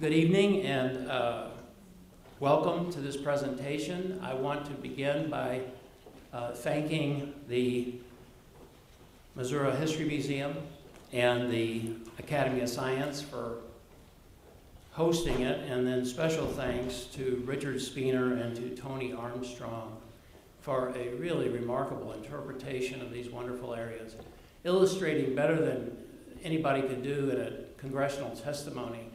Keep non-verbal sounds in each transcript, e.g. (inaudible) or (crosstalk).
Good evening and uh, welcome to this presentation. I want to begin by uh, thanking the Missouri History Museum and the Academy of Science for hosting it, and then special thanks to Richard Spiener and to Tony Armstrong for a really remarkable interpretation of these wonderful areas, illustrating better than anybody could do in a congressional testimony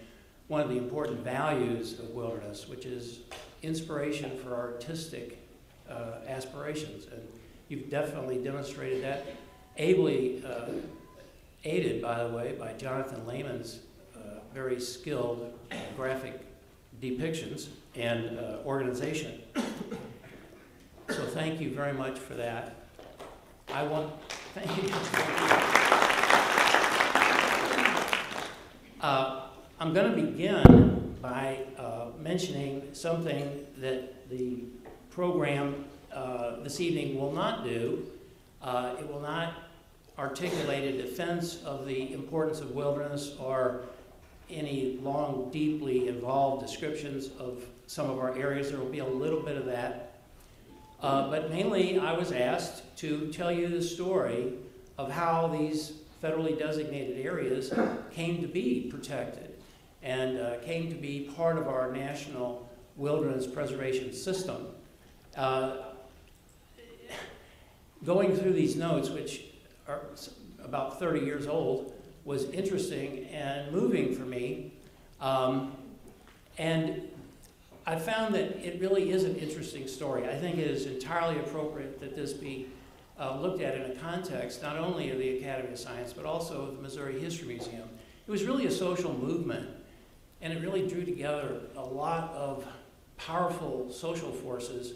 one of the important values of wilderness, which is inspiration for artistic uh, aspirations. And you've definitely demonstrated that, ably uh, aided, by the way, by Jonathan Lehman's uh, very skilled graphic depictions and uh, organization. So thank you very much for that. I want, thank you. I'm going to begin by uh, mentioning something that the program uh, this evening will not do. Uh, it will not articulate a defense of the importance of wilderness or any long, deeply involved descriptions of some of our areas. There will be a little bit of that. Uh, but mainly, I was asked to tell you the story of how these federally designated areas came to be protected and uh, came to be part of our national wilderness preservation system. Uh, going through these notes, which are about 30 years old, was interesting and moving for me. Um, and I found that it really is an interesting story. I think it is entirely appropriate that this be uh, looked at in a context not only of the Academy of Science, but also of the Missouri History Museum. It was really a social movement and it really drew together a lot of powerful social forces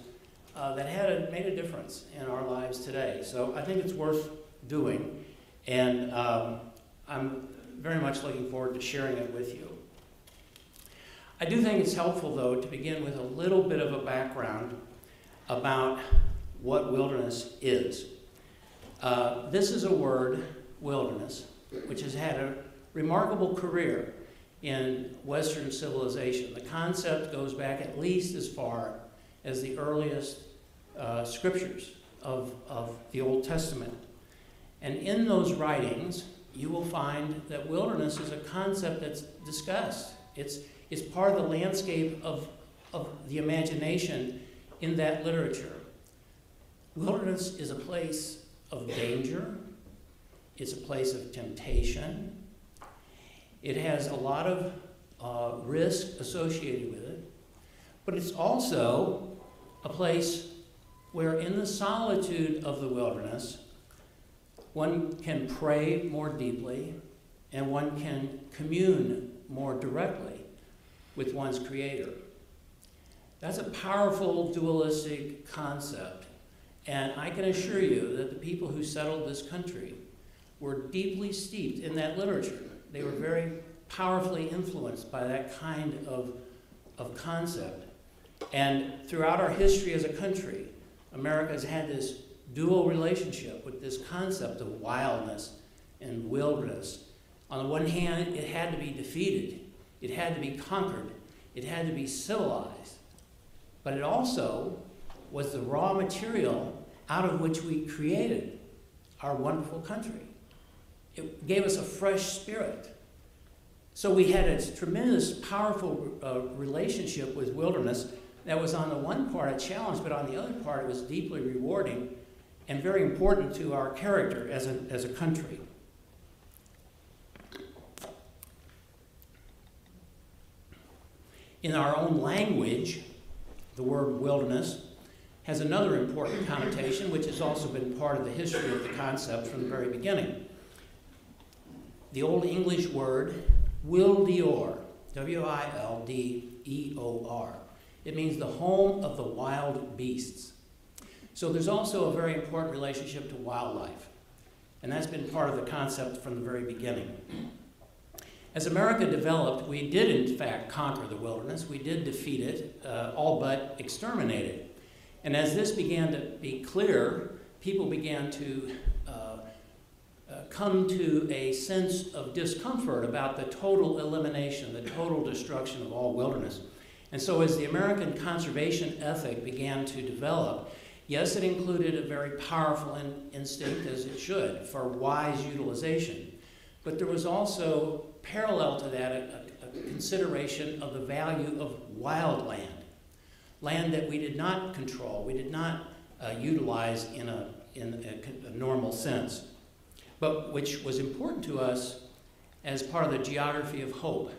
uh, that had a, made a difference in our lives today. So I think it's worth doing, and um, I'm very much looking forward to sharing it with you. I do think it's helpful, though, to begin with a little bit of a background about what wilderness is. Uh, this is a word, wilderness, which has had a remarkable career in Western civilization. The concept goes back at least as far as the earliest uh, scriptures of, of the Old Testament. And in those writings, you will find that wilderness is a concept that's discussed. It's, it's part of the landscape of, of the imagination in that literature. Wilderness is a place of danger, it's a place of temptation, it has a lot of uh, risk associated with it, but it's also a place where, in the solitude of the wilderness, one can pray more deeply and one can commune more directly with one's Creator. That's a powerful dualistic concept, and I can assure you that the people who settled this country were deeply steeped in that literature. They were very powerfully influenced by that kind of, of concept. And throughout our history as a country, America has had this dual relationship with this concept of wildness and wilderness. On the one hand, it had to be defeated, it had to be conquered, it had to be civilized. But it also was the raw material out of which we created our wonderful country. It gave us a fresh spirit. So we had a tremendous, powerful uh, relationship with wilderness that was on the one part a challenge, but on the other part it was deeply rewarding and very important to our character as a, as a country. In our own language, the word wilderness has another important connotation, which has also been part of the history of the concept from the very beginning the Old English word wildeor, W I L D E O R. It means the home of the wild beasts. So there's also a very important relationship to wildlife, and that's been part of the concept from the very beginning. As America developed, we did in fact conquer the wilderness. We did defeat it, uh, all but exterminate it. And as this began to be clear, people began to come to a sense of discomfort about the total elimination, the total destruction of all wilderness. And so, as the American conservation ethic began to develop, yes, it included a very powerful in, instinct, as it should, for wise utilization. But there was also, parallel to that, a, a consideration of the value of wild land, land that we did not control, we did not uh, utilize in, a, in a, a normal sense, but which was important to us as part of the geography of hope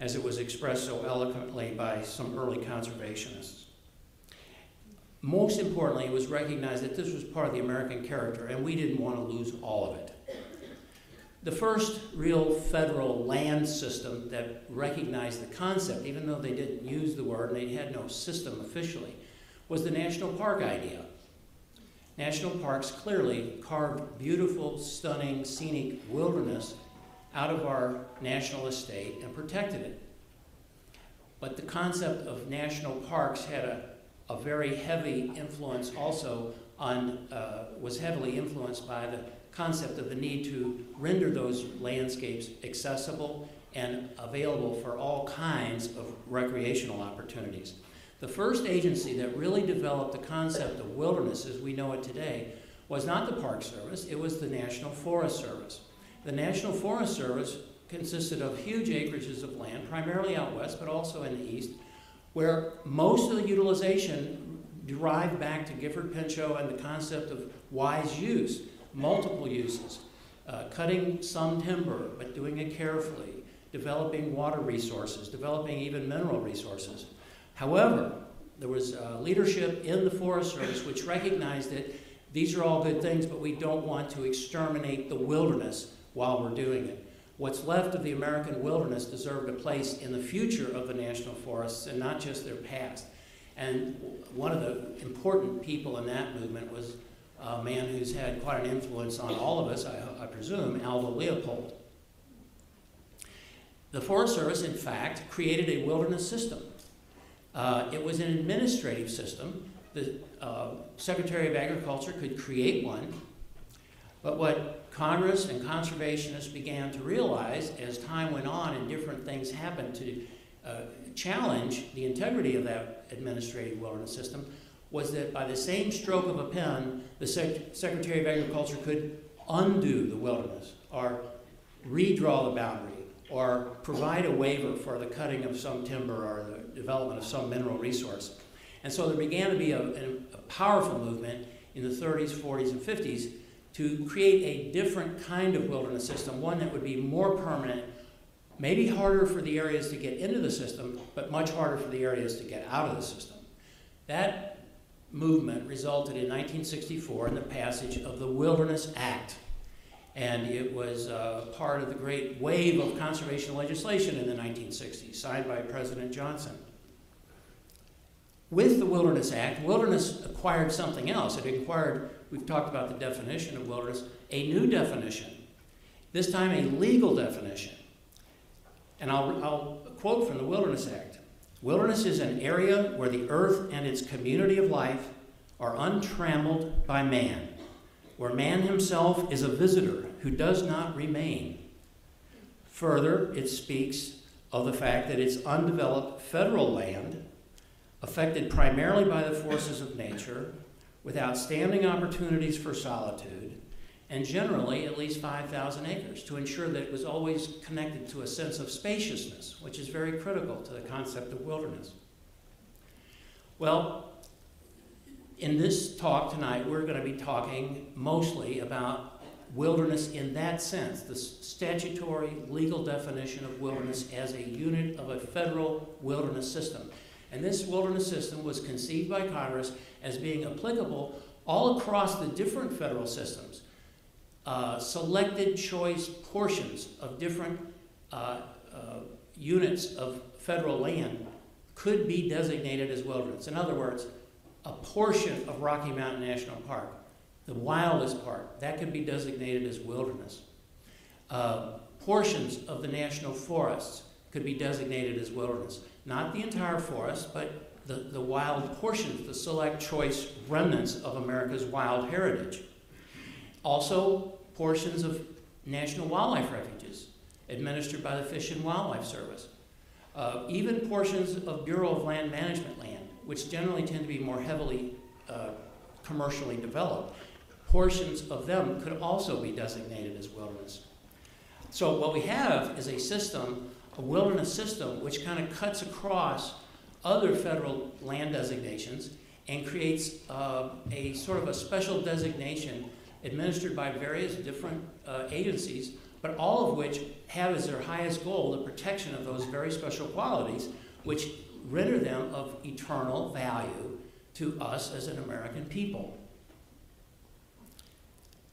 as it was expressed so eloquently by some early conservationists. Most importantly, it was recognized that this was part of the American character, and we didn't want to lose all of it. The first real federal land system that recognized the concept, even though they didn't use the word and they had no system officially, was the national park idea. National parks clearly carved beautiful, stunning, scenic wilderness out of our national estate and protected it. But the concept of national parks had a, a very heavy influence also on, uh, was heavily influenced by the concept of the need to render those landscapes accessible and available for all kinds of recreational opportunities. The first agency that really developed the concept of wilderness as we know it today was not the Park Service, it was the National Forest Service. The National Forest Service consisted of huge acreages of land, primarily out west, but also in the east, where most of the utilization derived back to Gifford Pinchot and the concept of wise use, multiple uses, uh, cutting some timber, but doing it carefully, developing water resources, developing even mineral resources. However, there was uh, leadership in the Forest Service which recognized that these are all good things, but we don't want to exterminate the wilderness while we're doing it. What's left of the American wilderness deserved a place in the future of the national forests and not just their past. And one of the important people in that movement was a man who's had quite an influence on all of us, I, I presume, Aldo Leopold. The Forest Service, in fact, created a wilderness system. Uh, it was an administrative system. The uh, Secretary of Agriculture could create one, but what Congress and conservationists began to realize as time went on and different things happened to uh, challenge the integrity of that administrative wilderness system was that by the same stroke of a pen, the Sec Secretary of Agriculture could undo the wilderness or redraw the boundary or provide a waiver for the cutting of some timber or the development of some mineral resource. And so there began to be a, a, a powerful movement in the 30s, 40s, and 50s to create a different kind of wilderness system, one that would be more permanent, maybe harder for the areas to get into the system, but much harder for the areas to get out of the system. That movement resulted in 1964 in the passage of the Wilderness Act. And it was uh, part of the great wave of conservation legislation in the 1960s, signed by President Johnson. With the Wilderness Act, wilderness acquired something else. It acquired we've talked about the definition of wilderness, a new definition, this time a legal definition. And I'll, I'll quote from the Wilderness Act Wilderness is an area where the earth and its community of life are untrammeled by man, where man himself is a visitor who does not remain. Further, it speaks of the fact that it's undeveloped federal land, affected primarily by the forces of nature, with outstanding opportunities for solitude, and generally at least 5,000 acres to ensure that it was always connected to a sense of spaciousness, which is very critical to the concept of wilderness. Well, in this talk tonight, we're going to be talking mostly about wilderness in that sense, the statutory legal definition of wilderness as a unit of a federal wilderness system. And this wilderness system was conceived by Congress as being applicable all across the different federal systems. Uh, selected choice portions of different uh, uh, units of federal land could be designated as wilderness. In other words, a portion of Rocky Mountain National Park, the wildest part, that could be designated as wilderness. Uh, portions of the national forests could be designated as wilderness. Not the entire forest, but the, the wild portions, the select choice remnants of America's wild heritage. Also, portions of national wildlife refuges administered by the Fish and Wildlife Service. Uh, even portions of Bureau of Land Management land, which generally tend to be more heavily uh, commercially developed, portions of them could also be designated as wilderness. So what we have is a system, a wilderness system, which kind of cuts across other federal land designations and creates uh, a sort of a special designation administered by various different uh, agencies, but all of which have as their highest goal the protection of those very special qualities, which render them of eternal value to us as an American people.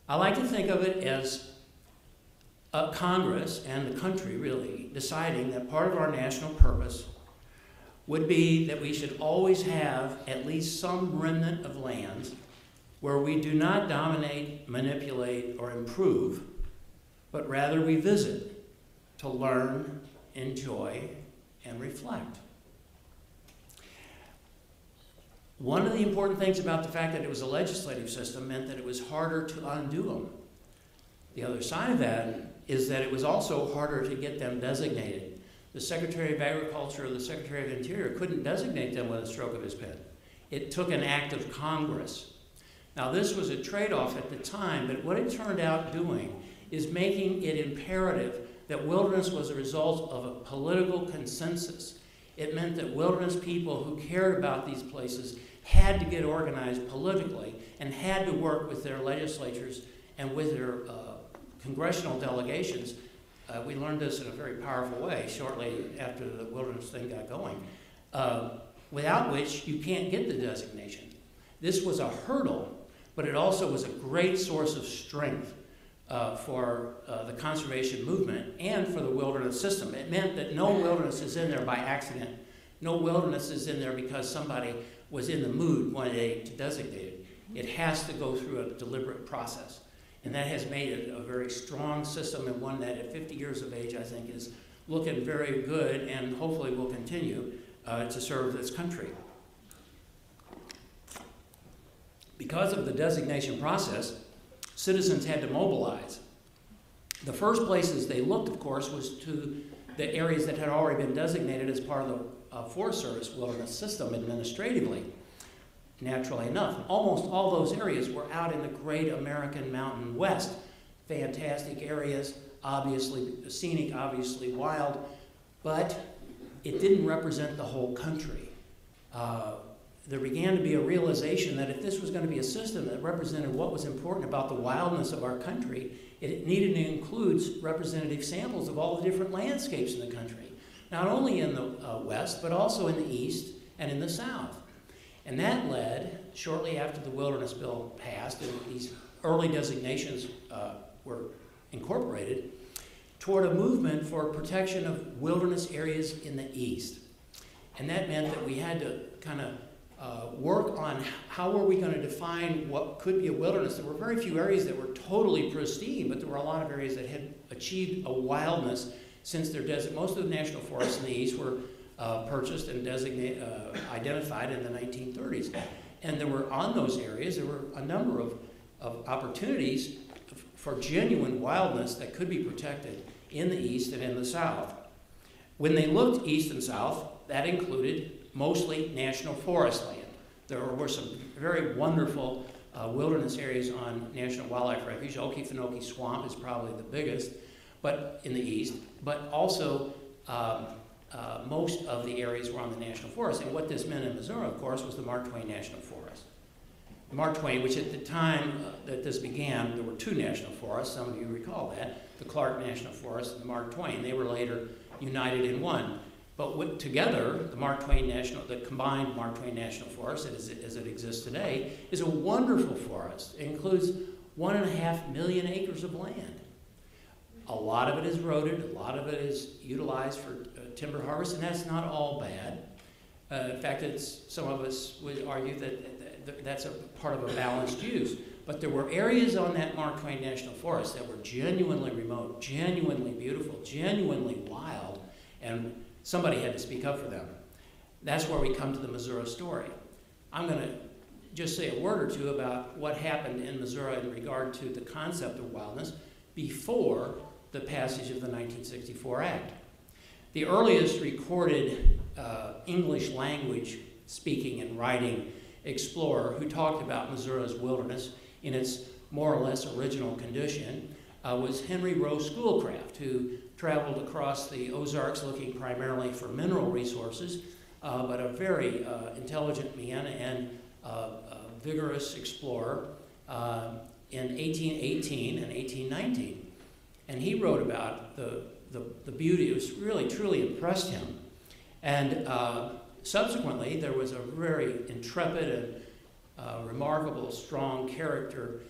I like to think of it as a Congress and the country really deciding that part of our national purpose would be that we should always have at least some remnant of lands where we do not dominate, manipulate, or improve, but rather we visit to learn, enjoy, and reflect. One of the important things about the fact that it was a legislative system meant that it was harder to undo them. The other side of that is that it was also harder to get them designated. The Secretary of Agriculture or the Secretary of Interior couldn't designate them with a stroke of his pen. It took an act of Congress. Now, this was a trade off at the time, but what it turned out doing is making it imperative that wilderness was a result of a political consensus. It meant that wilderness people who cared about these places had to get organized politically and had to work with their legislatures and with their uh, congressional delegations. Uh, we learned this in a very powerful way shortly after the wilderness thing got going, uh, without which you can't get the designation. This was a hurdle, but it also was a great source of strength uh, for uh, the conservation movement and for the wilderness system. It meant that no wilderness is in there by accident. No wilderness is in there because somebody was in the mood one day to designate it. It has to go through a deliberate process. And that has made it a very strong system and one that at 50 years of age, I think, is looking very good and hopefully will continue uh, to serve this country. Because of the designation process, citizens had to mobilize. The first places they looked, of course, was to the areas that had already been designated as part of the uh, Forest Service wilderness system administratively. Naturally enough, almost all those areas were out in the great American Mountain West. Fantastic areas, obviously scenic, obviously wild, but it didn't represent the whole country. Uh, there began to be a realization that if this was going to be a system that represented what was important about the wildness of our country, it needed to include representative samples of all the different landscapes in the country, not only in the uh, West, but also in the East and in the South. And that led, shortly after the Wilderness Bill passed and these early designations uh, were incorporated, toward a movement for protection of wilderness areas in the East. And that meant that we had to kind of uh, work on how are we going to define what could be a wilderness. There were very few areas that were totally pristine, but there were a lot of areas that had achieved a wildness since their desert. Most of the national forests in the east were uh, purchased and designate, uh, identified in the 1930s. And there were on those areas, there were a number of, of opportunities for genuine wildness that could be protected in the east and in the south. When they looked east and south, that included mostly national forest land. There were some very wonderful uh, wilderness areas on National Wildlife Refuge. Okefenokee Swamp is probably the biggest, but in the east. But also, um, uh, most of the areas were on the national forest. And what this meant in Missouri, of course, was the Mark Twain National Forest. Mark Twain, which at the time uh, that this began, there were two national forests. Some of you recall that: the Clark National Forest and the Mark Twain. They were later united in one. But with, together, the Mark Twain National, the combined Mark Twain National Forest, as it, as it exists today, is a wonderful forest. It includes one and a half million acres of land. A lot of it is eroded, a lot of it is utilized for uh, timber harvest, and that's not all bad. Uh, in fact, it's, some of us would argue that, that that's a part of a balanced use. But there were areas on that Mark Twain National Forest that were genuinely remote, genuinely beautiful, genuinely wild, and somebody had to speak up for them. That's where we come to the Missouri story. I'm going to just say a word or two about what happened in Missouri in regard to the concept of wildness. before the passage of the 1964 Act. The earliest recorded uh, English language speaking and writing explorer who talked about Missouri's wilderness in its more or less original condition uh, was Henry Rowe Schoolcraft, who traveled across the Ozarks looking primarily for mineral resources, uh, but a very uh, intelligent man and uh, vigorous explorer uh, in 1818 and 1819. And he wrote about the, the, the beauty, it was really, truly impressed him. And uh, subsequently, there was a very intrepid and uh, remarkable, strong character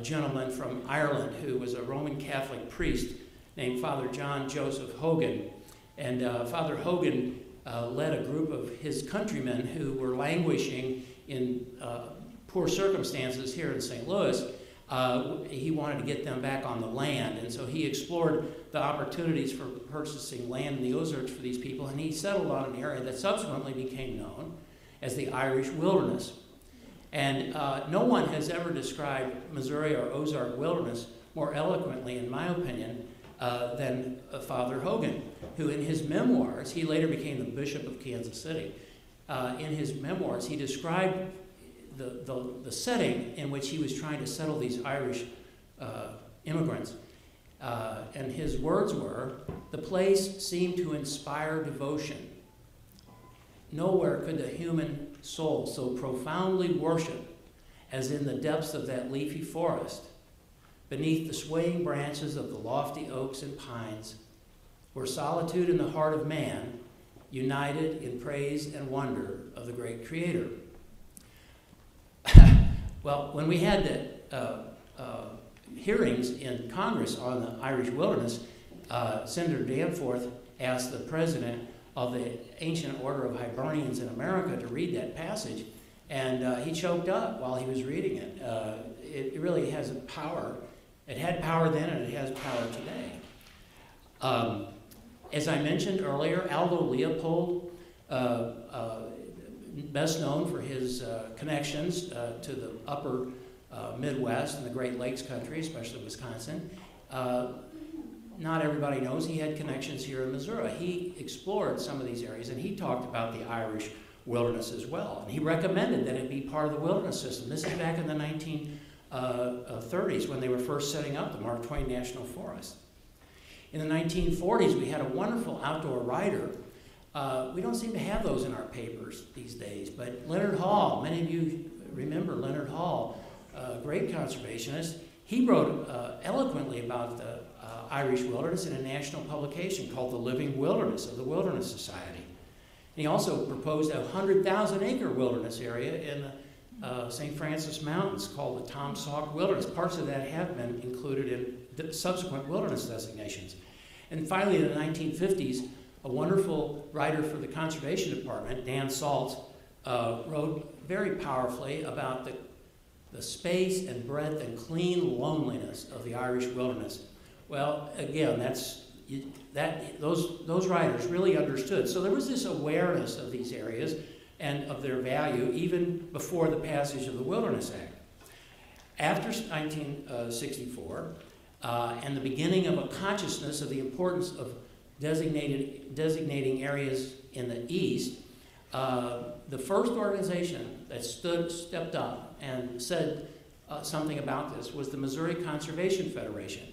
gentleman from Ireland who was a Roman Catholic priest named Father John Joseph Hogan. And uh, Father Hogan uh, led a group of his countrymen who were languishing in uh, poor circumstances here in St. Louis uh, he wanted to get them back on the land. And so he explored the opportunities for purchasing land in the Ozarks for these people, and he settled on an area that subsequently became known as the Irish Wilderness. And uh, no one has ever described Missouri or Ozark wilderness more eloquently, in my opinion, uh, than uh, Father Hogan, who in his memoirs, he later became the Bishop of Kansas City. Uh, in his memoirs, he described the, the, the setting in which he was trying to settle these Irish uh, immigrants. Uh, and his words were the place seemed to inspire devotion. Nowhere could the human soul so profoundly worship as in the depths of that leafy forest, beneath the swaying branches of the lofty oaks and pines, where solitude and the heart of man united in praise and wonder of the great Creator. (laughs) Well, when we had the uh, uh, hearings in Congress on the Irish wilderness, uh, Senator Danforth asked the president of the Ancient Order of Hibernians in America to read that passage, and uh, he choked up while he was reading it. Uh, it. it. really has a power. It had power then, and it has power today. Um, as I mentioned earlier, Aldo Leopold uh, best known for his uh, connections uh, to the upper uh, Midwest and the Great Lakes country, especially Wisconsin. Uh, not everybody knows he had connections here in Missouri. He explored some of these areas and he talked about the Irish wilderness as well. And he recommended that it be part of the wilderness system. This is back in the 1930s uh, when they were first setting up the Mark Twain National Forest. In the 1940s, we had a wonderful outdoor writer uh, we don't seem to have those in our papers these days, but Leonard Hall, many of you remember Leonard Hall, a great conservationist. He wrote uh, eloquently about the uh, Irish wilderness in a national publication called The Living Wilderness of the Wilderness Society. And he also proposed a 100,000 acre wilderness area in the uh, St. Francis Mountains called the Taum Sauk Wilderness. Parts of that have been included in subsequent wilderness designations. And finally, in the 1950s, a wonderful writer for the Conservation Department, Dan Saults, uh, wrote very powerfully about the, the space and breadth and clean loneliness of the Irish wilderness. Well, again, that's that those those writers really understood. So there was this awareness of these areas and of their value even before the passage of the Wilderness Act. After 1964 uh, and the beginning of a consciousness of the importance of designated, designating areas in the east, uh, the first organization that stood, stepped up and said uh, something about this was the Missouri Conservation Federation,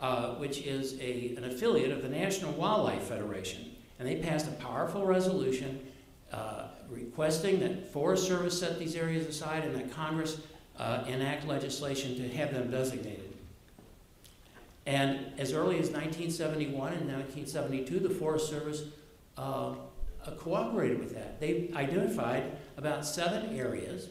uh, which is a, an affiliate of the National Wildlife Federation. And they passed a powerful resolution uh, requesting that Forest Service set these areas aside and that Congress uh, enact legislation to have them designated. And as early as 1971 and 1972, the Forest Service uh, cooperated with that. They identified about seven areas,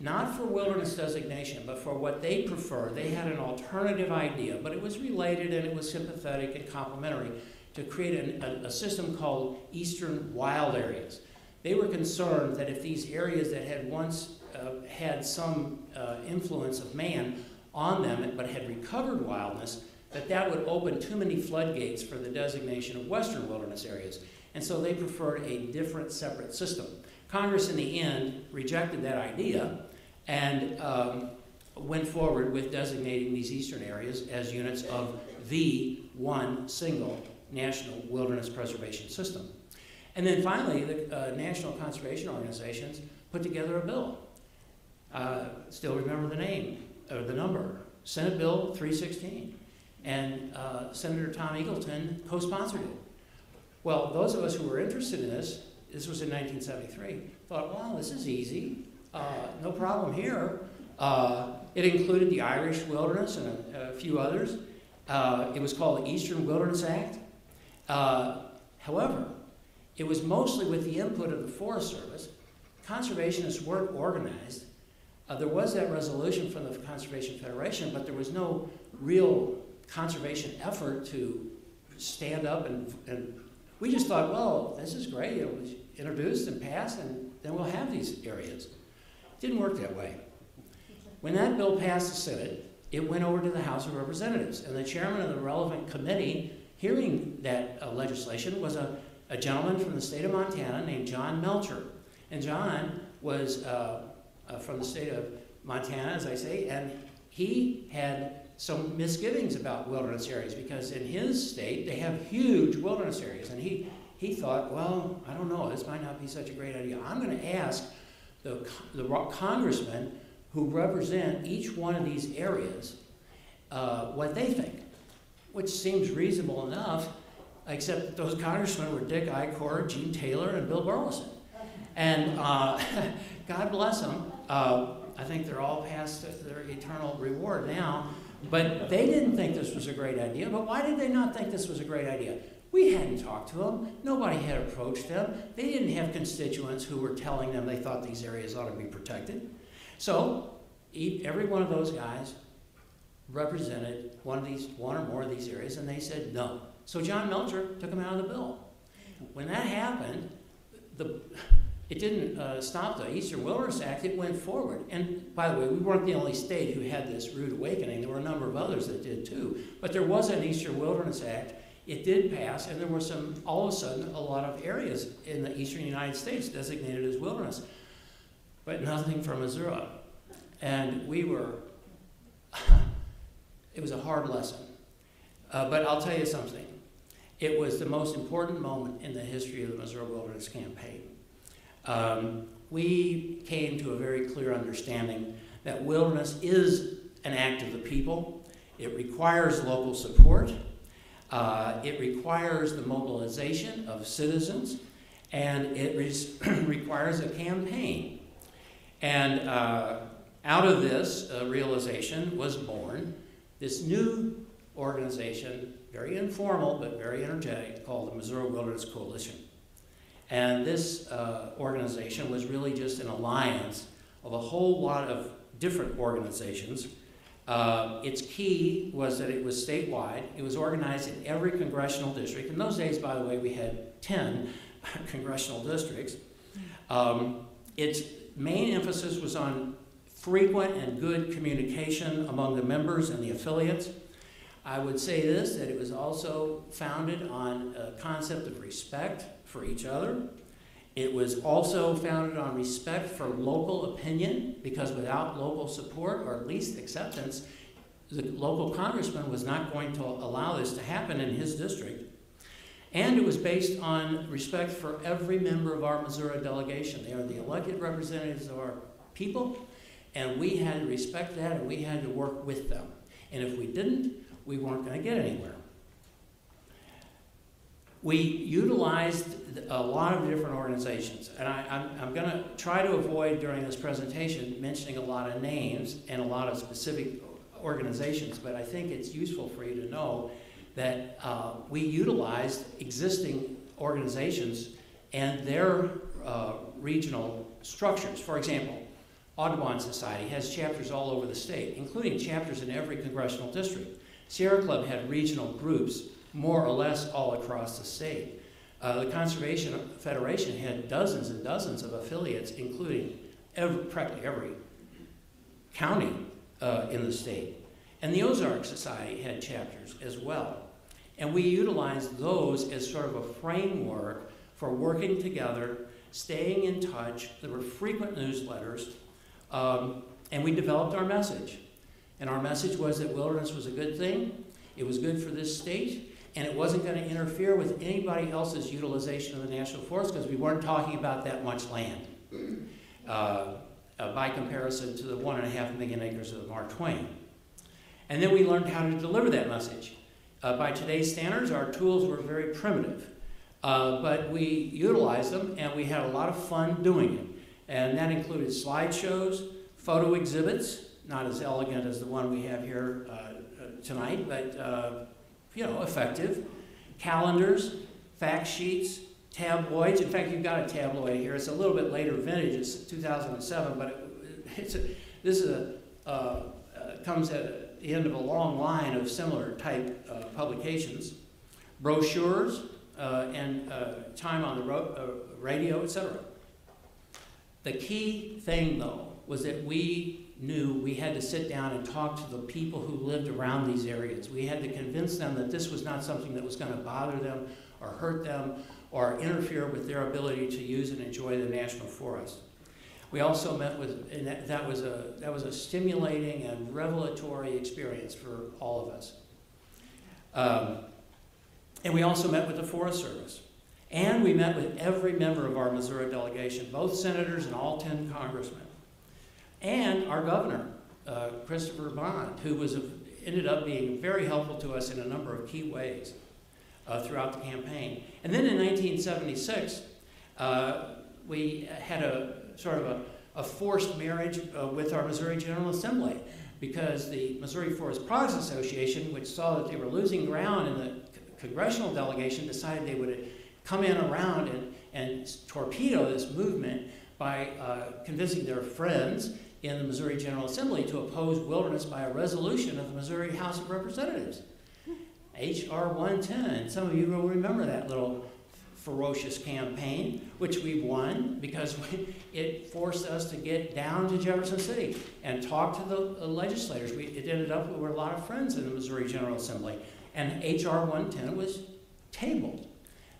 not for wilderness designation, but for what they prefer. They had an alternative idea, but it was related and it was sympathetic and complementary to create an, a, a system called Eastern Wild Areas. They were concerned that if these areas that had once uh, had some uh, influence of man on them but had recovered wildness, that that would open too many floodgates for the designation of western wilderness areas. And so they preferred a different, separate system. Congress, in the end, rejected that idea, and um, went forward with designating these eastern areas as units of the one single national wilderness preservation system. And then finally, the uh, national conservation organizations put together a bill. Uh, still remember the name, or the number, Senate Bill 316. And uh, Senator Tom Eagleton co-sponsored it. Well, those of us who were interested in this, this was in 1973, thought, wow, this is easy. Uh, no problem here. Uh, it included the Irish wilderness and a, a few others. Uh, it was called the Eastern Wilderness Act. However, it was mostly with the input of the Forest Service. Conservationists weren't organized. Uh, there was that resolution from the Conservation Federation, but there was no real conservation effort to stand up and, and we just thought, well, this is great. It was introduced and passed, and then we'll have these areas. Didn't work that way. When that bill passed the Senate, it went over to the House of Representatives, and the chairman of the relevant committee hearing that uh, legislation was a, a gentleman from the state of Montana named John Melcher. And John was uh, uh, from the state of Montana, as I say, and he had some misgivings about wilderness areas because in his state they have huge wilderness areas. And he, he thought, well, I don't know, this might not be such a great idea. I'm going to ask the, the congressmen who represent each one of these areas uh, what they think, which seems reasonable enough, except those congressmen were Dick Ichord, Gene Taylor, and Bill Burlison. And uh, (laughs) God bless them. Uh, I think they're all past their eternal reward now. But they didn't think this was a great idea. But why did they not think this was a great idea? We hadn't talked to them. Nobody had approached them. They didn't have constituents who were telling them they thought these areas ought to be protected. So every one of those guys represented one of these, one or more of these areas, and they said no. So John Melcher took them out of the bill. When that happened, the, it didn't uh, stop the Eastern Wilderness Act, it went forward. And by the way, we weren't the only state who had this rude awakening. There were a number of others that did too. But there was an Eastern Wilderness Act. It did pass, and there were some, all of a sudden, a lot of areas in the eastern United States designated as wilderness. But nothing for Missouri. And we were, (laughs) it was a hard lesson. Uh, but I'll tell you something. It was the most important moment in the history of the Missouri Wilderness Campaign. Um, we came to a very clear understanding that wilderness is an act of the people. It requires local support. Uh, it requires the mobilization of citizens, and it (clears throat) requires a campaign. And uh, out of this uh, realization was born this new organization, very informal but very energetic, called the Missouri Wilderness Coalition. And this uh, organization was really just an alliance of a whole lot of different organizations. Uh, its key was that it was statewide. It was organized in every congressional district. In those days, by the way, we had 10 (laughs) congressional districts. Um, its main emphasis was on frequent and good communication among the members and the affiliates. I would say this, that it was also founded on a concept of respect for each other. It was also founded on respect for local opinion, because without local support, or at least acceptance, the local congressman was not going to allow this to happen in his district. And it was based on respect for every member of our Missouri delegation. They are the elected representatives of our people, and we had to respect that and we had to work with them. And if we didn't, we weren't going to get anywhere. We utilized a lot of different organizations, and I, am going to try to avoid during this presentation mentioning a lot of names and a lot of specific organizations, but I think it's useful for you to know that uh, we utilized existing organizations and their uh, regional structures. For example, Audubon Society has chapters all over the state, including chapters in every congressional district. Sierra Club had regional groups more or less all across the state. Uh, the Conservation Federation had dozens and dozens of affiliates, including every, practically every county uh, in the state. And the Ozark Society had chapters as well. And we utilized those as sort of a framework for working together, staying in touch. There were frequent newsletters. Um, and we developed our message. And our message was that wilderness was a good thing, it was good for this state, and it wasn't going to interfere with anybody else's utilization of the national forest because we weren't talking about that much land uh, uh, by comparison to the one and a half million acres of Mark Twain. And then we learned how to deliver that message. Uh, by today's standards, our tools were very primitive, uh, but we utilized them and we had a lot of fun doing it. And that included slideshows, photo exhibits, not as elegant as the one we have here uh, uh, tonight, but you know, effective. Calendars, fact sheets, tabloids. In fact, you've got a tabloid here. It's a little bit later vintage. It's 2007, but it, it's a, this is a uh, uh, comes at the end of a long line of similar type uh, publications, brochures, uh, and uh, time on the uh, radio, etc. The key thing, though, was that we knew we had to sit down and talk to the people who lived around these areas. We had to convince them that this was not something that was going to bother them or hurt them or interfere with their ability to use and enjoy the national forest. We also met with, and that, that, was a, that was a stimulating and revelatory experience for all of us. Um, and we also met with the Forest Service. And we met with every member of our Missouri delegation, both senators and all 10 congressmen and our governor, uh, Christopher Bond, who was a, ended up being very helpful to us in a number of key ways uh, throughout the campaign. And then in 1976, uh, we had a sort of a, a forced marriage uh, with our Missouri General Assembly because the Missouri Forest Products Association, which saw that they were losing ground in the congressional delegation, decided they would come in around and, and torpedo this movement by uh, convincing their friends in the Missouri General Assembly to oppose wilderness by a resolution of the Missouri House of Representatives. H.R. 110. Some of you will remember that little ferocious campaign, which we won because we, (laughs) it forced us to get down to Jefferson City and talk to the legislators. We, it ended up we were a lot of friends in the Missouri General Assembly, and H.R. 110 was tabled.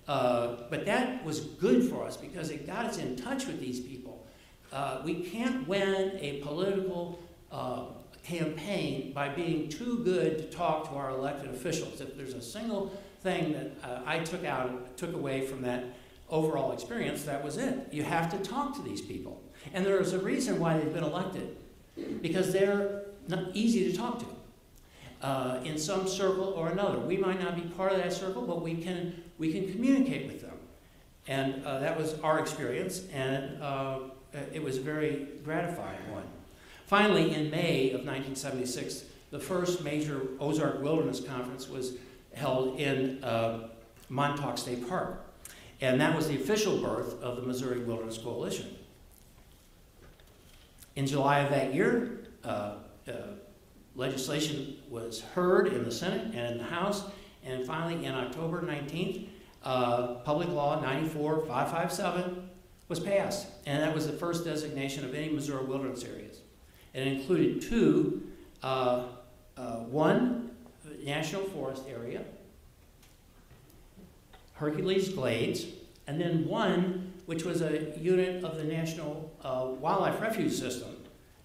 Uh, but that was good for us because it got us in touch with these people uh, we can't win a political uh, campaign by being too good to talk to our elected officials. If there's a single thing that uh, I took out, took away from that overall experience, that was it. You have to talk to these people. And there is a reason why they've been elected, because they're not easy to talk to. Uh, in some circle or another. We might not be part of that circle, but we can, we can communicate with them. And uh, that was our experience. And uh, uh, it was a very gratifying one. Finally, in May of 1976, the first major Ozark Wilderness Conference was held in uh, Montauk State Park. And that was the official birth of the Missouri Wilderness Coalition. In July of that year, uh, uh, legislation was heard in the Senate and in the House, and finally, in October 19th, uh, Public Law 94557 was passed, and that was the first designation of any Missouri wilderness areas. It included two, uh, uh, one national forest area, Hercules Glades, and then one which was a unit of the National uh, Wildlife Refuge System,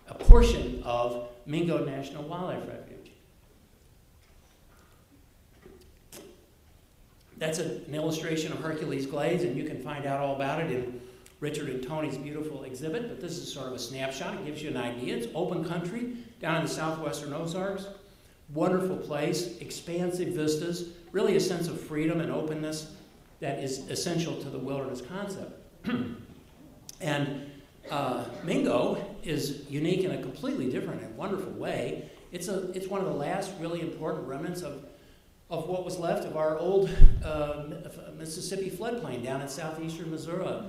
a portion of Mingo National Wildlife Refuge. That's a, an illustration of Hercules Glades, and you can find out all about it in Richard and Tony's beautiful exhibit, but this is sort of a snapshot. It gives you an idea. It's open country down in the southwestern Ozarks. Wonderful place, expansive vistas, really a sense of freedom and openness that is essential to the wilderness concept. (clears throat) and uh, Mingo is unique in a completely different and wonderful way. It's, a, it's one of the last really important remnants of, of what was left of our old uh, Mississippi floodplain down in southeastern Missouri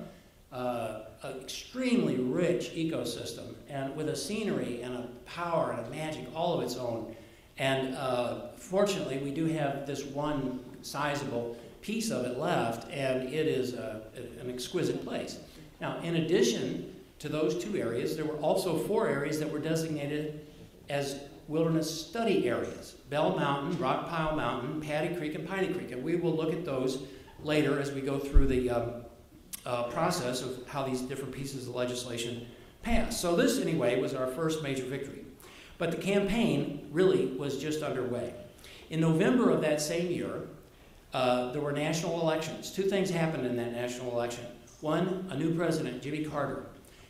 uh, an extremely rich ecosystem and with a scenery and a power and a magic all of its own. And uh, fortunately, we do have this one sizable piece of it left, and it is a, an exquisite place. Now, in addition to those two areas, there were also four areas that were designated as wilderness study areas Bell Mountain, Rockpile Mountain, Paddy Creek, and Piney Creek. And we will look at those later as we go through the um, uh, process of how these different pieces of legislation passed. So this, anyway, was our first major victory. But the campaign really was just underway. In November of that same year, uh, there were national elections. Two things happened in that national election. One, a new president, Jimmy Carter.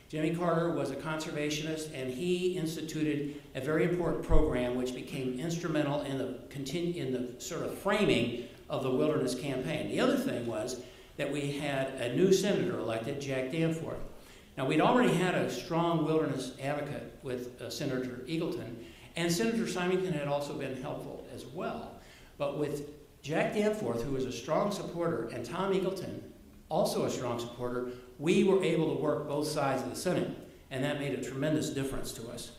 Jimmy Carter was a conservationist, and he instituted a very important program which became instrumental in the, in the sort of framing of the wilderness campaign. The other thing was that we had a new senator elected, Jack Danforth. Now, we'd already had a strong wilderness advocate with uh, Senator Eagleton, and Senator Symington had also been helpful as well. But with Jack Danforth, who was a strong supporter, and Tom Eagleton, also a strong supporter, we were able to work both sides of the Senate, and that made a tremendous difference to us.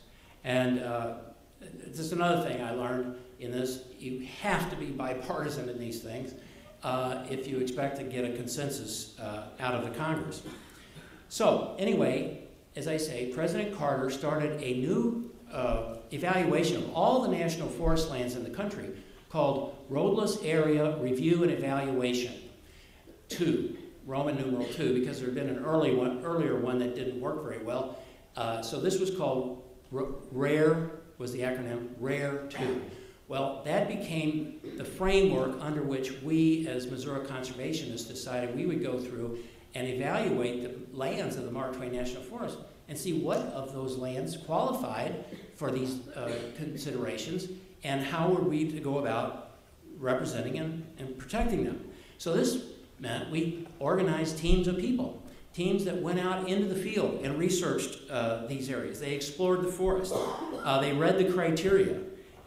And uh, just another thing I learned in this you have to be bipartisan in these things uh, if you expect to get a consensus uh, out of the Congress. So, anyway, as I say, President Carter started a new uh, evaluation of all the national forest lands in the country called Roadless Area Review and Evaluation 2, Roman numeral 2, because there had been an early one, earlier one that didn't work very well. Uh, so this was called RARE, was the acronym, RARE 2. Well, that became the framework under which we, as Missouri conservationists, decided we would go through and evaluate the lands of the Mark Twain National Forest and see what of those lands qualified for these uh, considerations and how were we to go about representing and, and protecting them. So this meant we organized teams of people, teams that went out into the field and researched uh, these areas. They explored the forest. Uh, they read the criteria.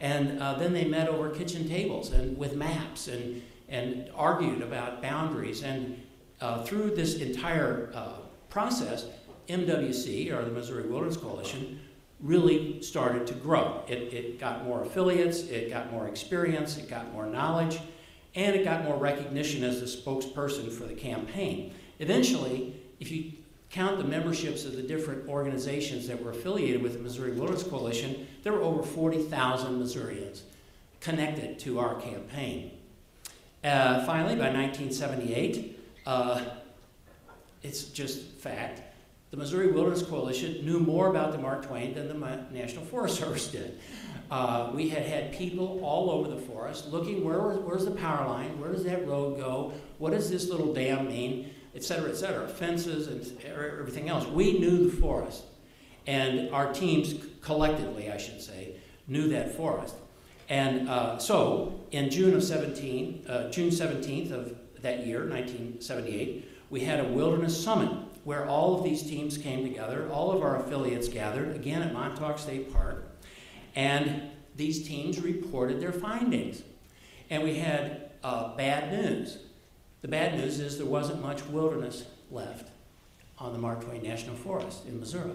And uh, then they met over kitchen tables and with maps and, and argued about boundaries. And uh, through this entire uh, process, MWC, or the Missouri Wilderness Coalition, really started to grow. It, it got more affiliates, it got more experience, it got more knowledge, and it got more recognition as the spokesperson for the campaign. Eventually, if you count the memberships of the different organizations that were affiliated with the Missouri Wilderness Coalition, there were over 40,000 Missourians connected to our campaign. Uh, finally, by 1978, uh, it's just fact, the Missouri Wilderness Coalition knew more about the Mark Twain than the National Forest (laughs) Service did. Uh, we had had people all over the forest looking where where's the power line, where does that road go, what does this little dam mean? et cetera, et cetera, fences and everything else. We knew the forest. And our teams collectively, I should say, knew that forest. And uh, so in June of 17, uh, June 17th of that year, 1978, we had a wilderness summit where all of these teams came together, all of our affiliates gathered, again at Montauk State Park, and these teams reported their findings. And we had uh, bad news. The bad news is there wasn't much wilderness left on the Mark Twain National Forest in Missouri.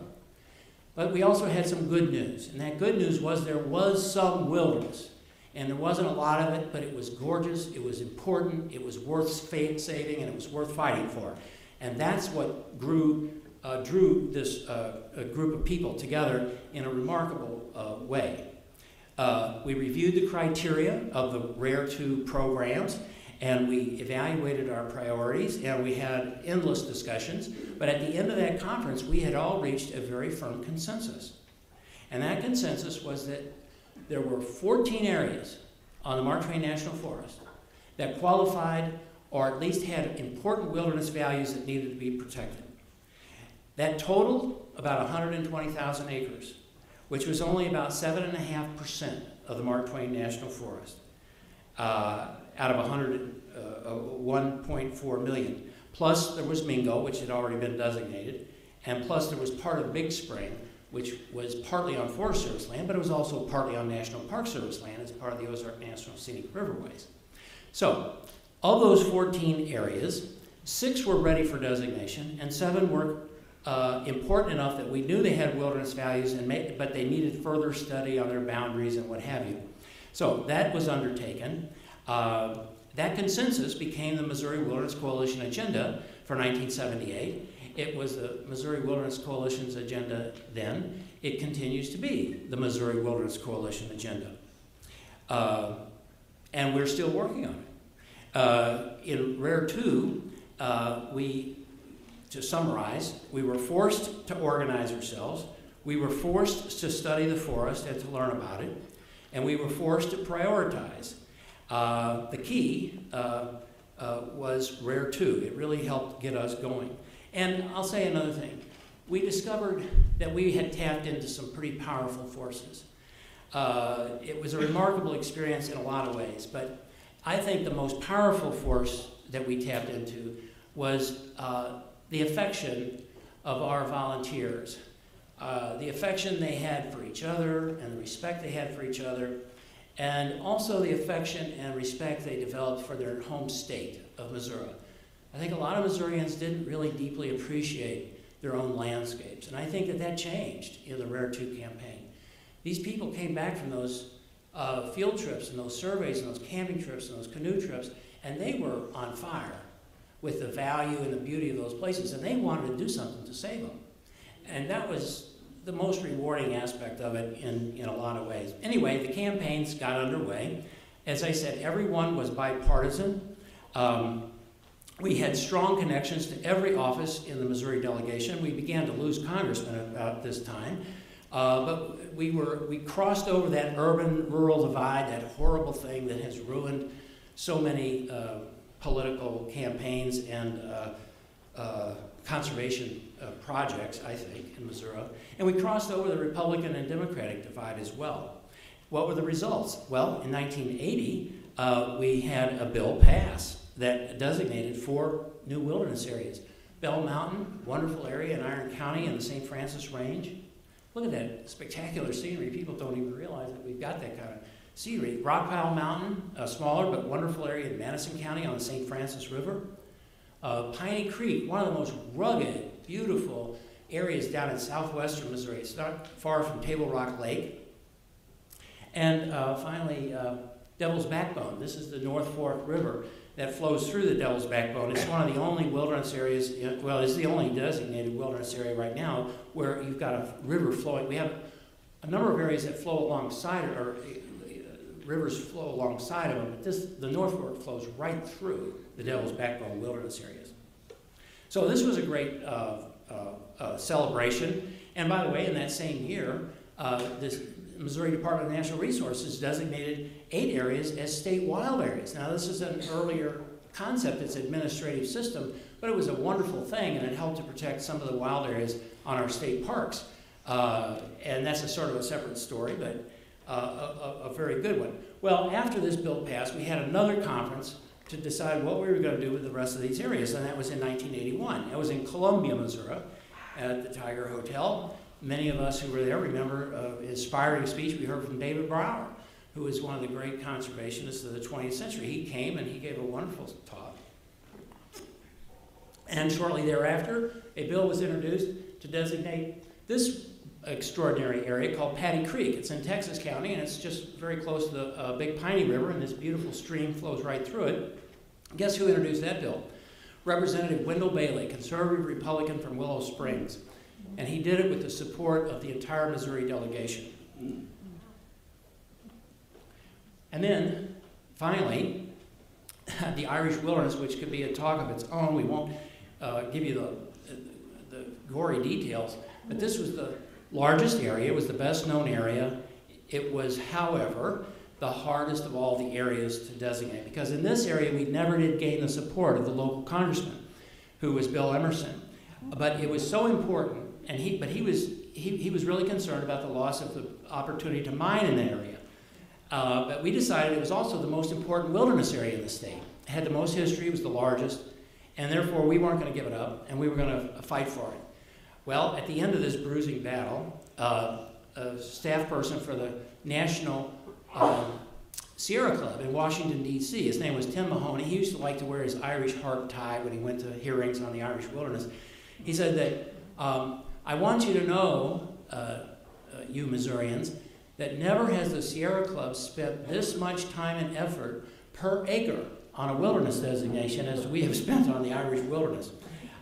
But we also had some good news, and that good news was there was some wilderness. And there wasn't a lot of it, but it was gorgeous, it was important, it was worth saving, and it was worth fighting for. And that's what grew, uh, drew this uh, group of people together in a remarkable uh, way. Uh, we reviewed the criteria of the RARE 2 programs, and we evaluated our priorities and we had endless discussions. But at the end of that conference, we had all reached a very firm consensus. And that consensus was that there were 14 areas on the Mark Twain National Forest that qualified or at least had important wilderness values that needed to be protected. That totaled about 120,000 acres, which was only about 7.5% of the Mark Twain National Forest. Uh, out of 100, uh, 1.4 million. Plus, there was Mingo, which had already been designated, and plus there was part of Big Spring, which was partly on Forest Service land, but it was also partly on National Park Service land as part of the Ozark National Scenic Riverways. So, of those 14 areas, six were ready for designation, and seven were uh, important enough that we knew they had wilderness values, and but they needed further study on their boundaries and what have you. So that was undertaken. Uh, that consensus became the Missouri Wilderness Coalition agenda for 1978. It was the Missouri Wilderness Coalition's agenda then. It continues to be the Missouri Wilderness Coalition agenda. Uh, and we're still working on it. Uh, in Rare 2, uh, we to summarize, we were forced to organize ourselves, we were forced to study the forest and to learn about it, and we were forced to prioritize. Uh, the key uh, uh, was Rare 2. It really helped get us going. And I'll say another thing. We discovered that we had tapped into some pretty powerful forces. It was a remarkable experience in a lot of ways, but I think the most powerful force that we tapped into was uh, the affection of our volunteers. Uh, the affection they had for each other and the respect they had for each other, and also the affection and respect they developed for their home state of Missouri. I think a lot of Missourians didn't really deeply appreciate their own landscapes, and I think that that changed in the Rare 2 campaign. These people came back from those uh, field trips and those surveys and those camping trips and those canoe trips, and they were on fire with the value and the beauty of those places, and they wanted to do something to save them. And that was the most rewarding aspect of it in, in a lot of ways. Anyway, the campaigns got underway. As I said, everyone was bipartisan. Um, we had strong connections to every office in the Missouri delegation. We began to lose congressmen about this time. Uh, but we, were, we crossed over that urban-rural divide, that horrible thing that has ruined so many uh, political campaigns and uh, uh, conservation uh, projects, I think, in Missouri. And we crossed over the Republican and Democratic divide as well. What were the results? Well, in 1980, uh, we had a bill pass that designated four new wilderness areas. Bell Mountain, wonderful area in Iron County in the St. Francis Range. Look at that spectacular scenery. People don't even realize that we've got that kind of scenery. Rockpile Mountain, a smaller but wonderful area in Madison County on the St. Francis River. Uh, Piney Creek, one of the most rugged, beautiful areas down in southwestern Missouri. It's not far from Table Rock Lake. And uh, finally, uh, Devil's Backbone. This is the North Fork River that flows through the Devil's Backbone. It's one of the only wilderness areas, well, it's the only designated wilderness area right now where you've got a river flowing. We have a number of areas that flow alongside or rivers flow alongside of them, but this, the North Fork flows right through the Devil's Backbone wilderness areas. So this was a great uh, uh, uh, celebration. And by the way, in that same year, uh, this Missouri Department of Natural Resources designated eight areas as state wild areas. Now this is an earlier concept, it's administrative system, but it was a wonderful thing and it helped to protect some of the wild areas on our state parks. Uh, and that's a sort of a separate story, but a, a, very good one. Well, after this bill passed, we had another conference to decide what we were going to do with the rest of these areas, and that was in 1981. It was in Columbia, Missouri, at the Tiger Hotel. Many of us who were there remember an uh, inspiring speech we heard from David Brower, who was one of the great conservationists of the 20th century. He came and he gave a wonderful talk. And shortly thereafter, a bill was introduced to designate this extraordinary area called Paddy Creek. It's in Texas County, and it's just very close to the uh, Big Piney River, and this beautiful stream flows right through it. Guess who introduced that bill? Representative Wendell Bailey, conservative Republican from Willow Springs. And he did it with the support of the entire Missouri delegation. And then, finally, (laughs) the Irish wilderness, which could be a talk of its own. We won't uh, give you the, the, the gory details, but this was the largest area, it was the best known area. It was, however, the hardest of all the areas to designate because in this area we never did gain the support of the local congressman, who was Bill Emerson. But it was so important, and he, but he was, he, he was really concerned about the loss of the opportunity to mine in the area. Uh, but we decided it was also the most important wilderness area in the state. It had the most history, it was the largest, and therefore we weren't going to give it up, and we were going to fight for it. Well, at the end of this bruising battle, uh, a staff person for the National um, Sierra Club in Washington, D.C., his name was Tim Mahoney. He used to like to wear his Irish harp tie when he went to hearings on the Irish wilderness. He said that, um, I want you to know, uh, uh, you Missourians, that never has the Sierra Club spent this much time and effort per acre on a wilderness designation as we have spent on the Irish wilderness.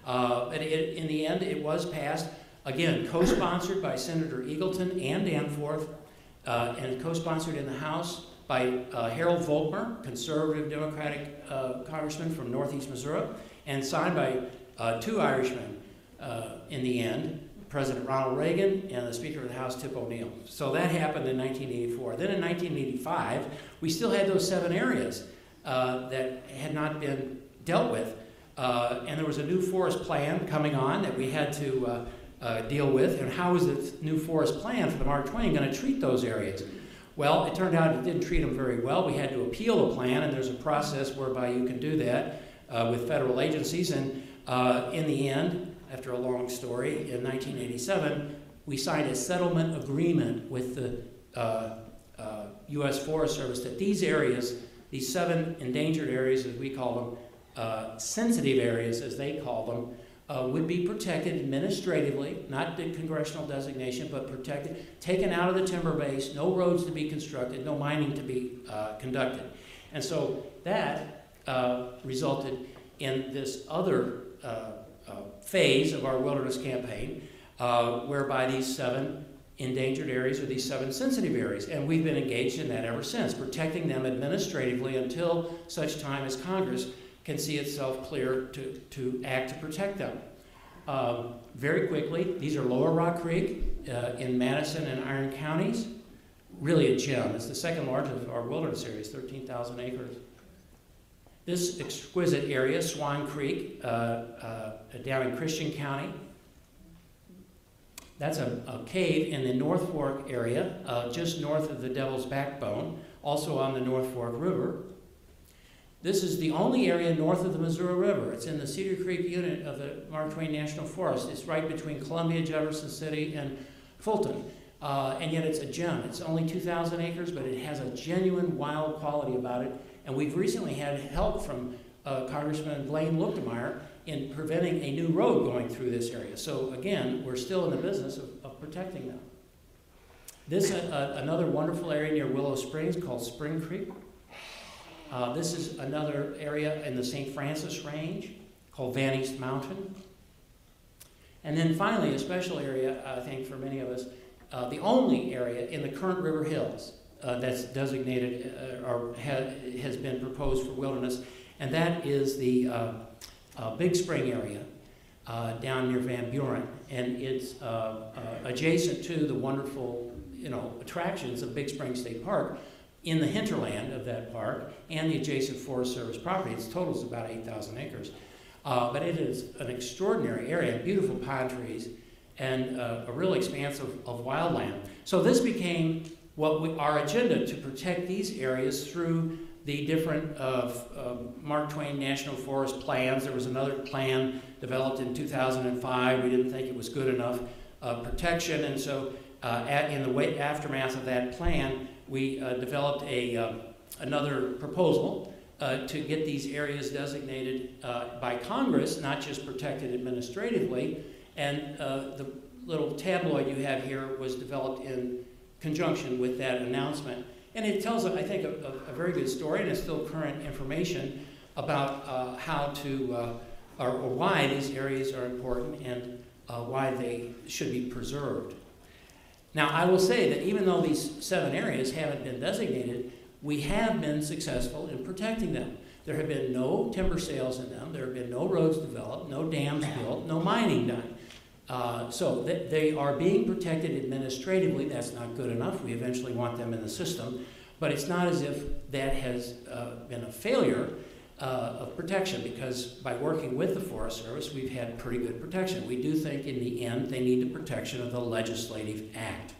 Uh, it, in the end, it was passed, again, co-sponsored by Senator Eagleton and Danforth, uh, and co-sponsored in the House by uh, Harold Volkmer, conservative Democratic uh, congressman from Northeast Missouri, and signed by uh, two Irishmen, uh, in the end, President Ronald Reagan and the Speaker of the House, Tip O'Neill. So that happened in 1984. Then in 1985, we still had those seven areas that had not been dealt with. Uh, and there was a new forest plan coming on that we had to uh, uh deal with. And how is this new forest plan for the Mark Twain going to treat those areas? Well, it turned out it didn't treat them very well. We had to appeal the plan, and there's a process whereby you can do that uh, with federal agencies. And uh, in the end, after a long story, in 1987, we signed a settlement agreement with the uh, U.S. Forest Service that these areas, these seven endangered areas, as we call them, uh, sensitive areas, as they call them, uh, would be protected administratively, not the congressional designation, but protected, taken out of the timber base, no roads to be constructed, no mining to be uh, conducted. And so that uh, resulted in this other uh, uh, phase of our wilderness campaign, uh, whereby these seven endangered areas or these seven sensitive areas. And we've been engaged in that ever since, protecting them administratively until such time as Congress can see itself clear to, to act to protect them. Um, very quickly, these are Lower Rock Creek uh, in Madison and Iron counties. Really a gem. It's the second largest of our wilderness areas, 13,000 acres. This exquisite area, Swan Creek, uh, uh, down in Christian County, that's a, a, cave in the North Fork area, uh, just north of the Devil's Backbone, also on the North Fork River. This is the only area north of the Missouri River. It's in the Cedar Creek unit of the Mark Twain National Forest. It's right between Columbia, Jefferson City, and Fulton. Uh, and yet it's a gem. It's only 2,000 acres, but it has a genuine wild quality about it. And we've recently had help from uh, Congressman Blaine Luetkemeyer in preventing a new road going through this area. So again, we're still in the business of, of protecting them. This uh, another wonderful area near Willow Springs called Spring Creek. Uh, this is another area in the St. Francis Range called Van East Mountain. And then finally, a special area, I think, for many of us, uh, the only area in the Current River Hills uh, that's designated uh, or ha has been proposed for wilderness, and that is the uh, uh, Big Spring area down near Van Buren. And it's adjacent to the wonderful you know, attractions of Big Spring State Park, in the hinterland of that park and the adjacent Forest Service property. Its total is about 8,000 acres. Uh, but it is an extraordinary area, beautiful pine trees, and uh, a real expanse of, of wildland. So this became what we, our agenda to protect these areas through the different uh, Mark Twain National Forest plans. There was another plan developed in 2005. We didn't think it was good enough uh, protection, and so uh, at, in the aftermath of that plan, we uh, developed a, uh, another proposal uh, to get these areas designated uh, by Congress, not just protected administratively. And uh, the little tabloid you have here was developed in conjunction with that announcement. And it tells, I think, a, a very good story, and it's still current information about uh, how to, or, or, why these areas are important and why they should be preserved. Now, I will say that even though these seven areas haven't been designated, we have been successful in protecting them. There have been no timber sales in them, there have been no roads developed, no dams built, no mining done. Uh, so th they are being protected administratively. That's not good enough. We eventually want them in the system. But it's not as if that has uh, been a failure uh, of protection because by working with the Forest Service, we've had pretty good protection. We do think in the end they need the protection of the Legislative Act.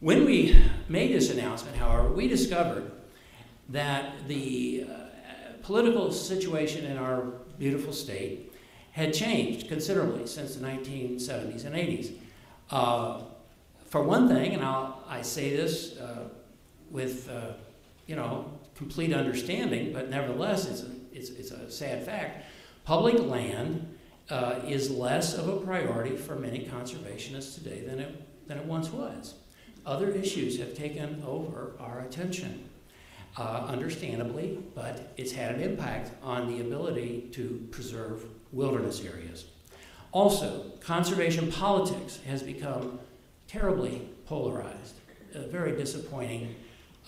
When we made this announcement, however, we discovered that the uh, political situation in our beautiful state had changed considerably since the 1970s and 80s. Uh, for one thing, and I'll, I say this uh, with, uh, you know, complete understanding, but nevertheless, it's a, it's, it's a sad fact. Public land uh, is less of a priority for many conservationists today than it, than it once was. Other issues have taken over our attention, uh, understandably, but it's had an impact on the ability to preserve wilderness areas. Also, conservation politics has become terribly polarized, uh, very disappointing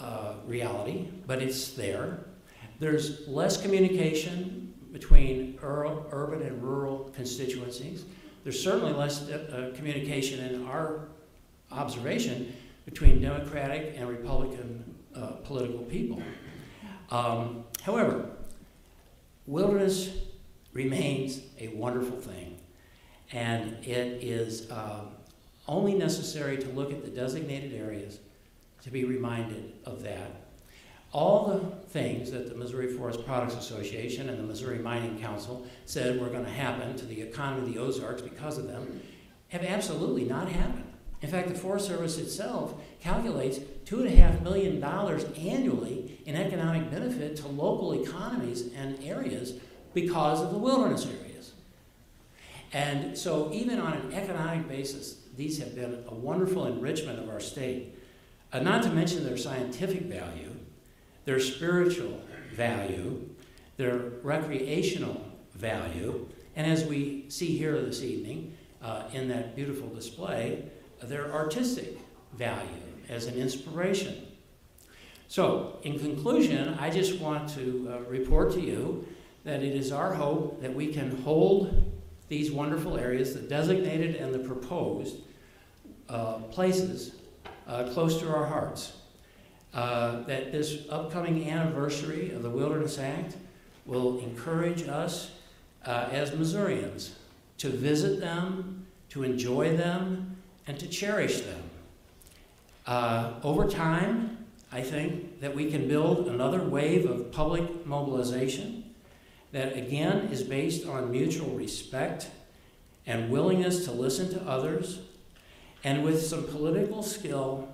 uh, reality, but it's there. There's less communication between ur- urban and rural constituencies. There's certainly less uh, uh, communication in our observation between Democratic and Republican uh, political people. Um, however, wilderness remains a wonderful thing, and it is um, only necessary to look at the designated areas to be reminded of that. All the things that the Missouri Forest Products Association and the Missouri Mining Council said were going to happen to the economy of the Ozarks because of them have absolutely not happened. In fact, the Forest Service itself calculates $2.5 million annually in economic benefit to local economies and areas because of the wilderness areas. And so, even on an economic basis, these have been a wonderful enrichment of our state. Uh, not to mention their scientific value, their spiritual value, their recreational value, and as we see here this evening uh, in that beautiful display, their artistic value as an inspiration. So, in conclusion, I just want to uh, report to you that it is our hope that we can hold these wonderful areas, the designated and the proposed uh, places, uh, close to our hearts. Uh, that this upcoming anniversary of the Wilderness Act will encourage us uh, as Missourians to visit them, to enjoy them, and to cherish them. Uh, over time, I think that we can build another wave of public mobilization that again is based on mutual respect and willingness to listen to others, and with some political skill,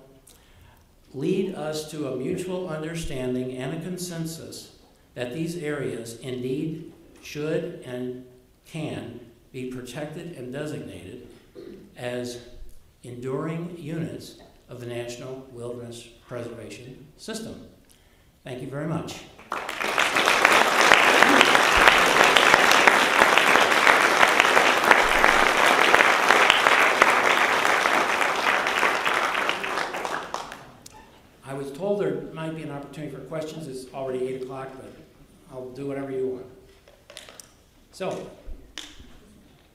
lead us to a mutual understanding and a consensus that these areas indeed should and can be protected and designated as enduring units of the National Wilderness Preservation System. Thank you very much. I was told there might be an opportunity for questions. It's already 8 o'clock, but I'll do whatever you want. So,